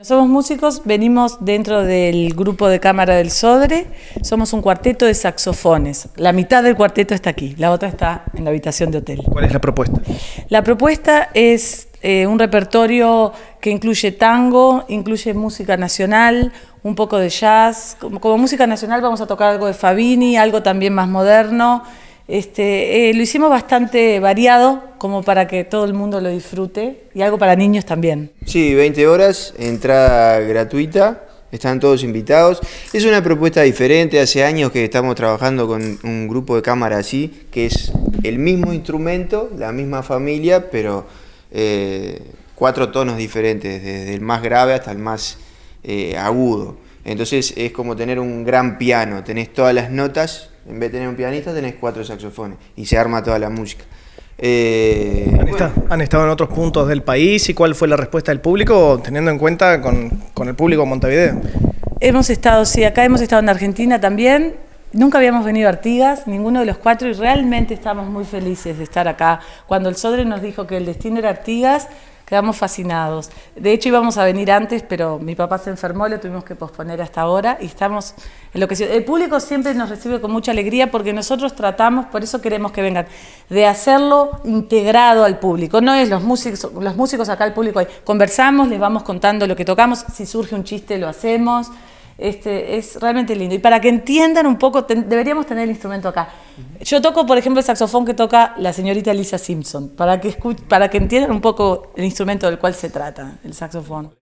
Somos músicos, venimos dentro del grupo de cámara del Sodre, somos un cuarteto de saxofones. La mitad del cuarteto está aquí, la otra está en la habitación de hotel. ¿Cuál es la propuesta? La propuesta es eh, un repertorio que incluye tango, incluye música nacional, un poco de jazz. Como, como música nacional vamos a tocar algo de Fabini, algo también más moderno. Este, eh, lo hicimos bastante variado, como para que todo el mundo lo disfrute, y algo para niños también. Sí, 20 horas, entrada gratuita, están todos invitados. Es una propuesta diferente, hace años que estamos trabajando con un grupo de cámara así, que es el mismo instrumento, la misma familia, pero eh, cuatro tonos diferentes, desde el más grave hasta el más eh, agudo. Entonces es como tener un gran piano, tenés todas las notas, en vez de tener un pianista tenés cuatro saxofones y se arma toda la música. Eh, ¿Han, estado, ¿Han, estado, en otros puntos del país y cuál fue la respuesta del público, teniendo en cuenta con, con el público de Montevideo? Hemos estado, sí, acá hemos estado en Argentina también. Nunca habíamos venido a Artigas, ninguno de los cuatro, y realmente estamos muy felices de estar acá. Cuando el Sodre nos dijo que el destino era Artigas, quedamos fascinados. De hecho íbamos a venir antes, pero mi papá se enfermó, lo tuvimos que posponer hasta ahora y estamos enloquecidos. El público siempre nos recibe con mucha alegría porque nosotros tratamos, por eso queremos que vengan, de hacerlo integrado al público. No es los músicos, los músicos acá, el público ahí. Conversamos, les vamos contando lo que tocamos, si surge un chiste lo hacemos. Este, es realmente lindo. Y para que entiendan un poco, ten, deberíamos tener el instrumento acá. Yo toco, por ejemplo, el saxofón que toca la señorita Lisa Simpson, para que, para que entiendan un poco el instrumento del cual se trata, el saxofón.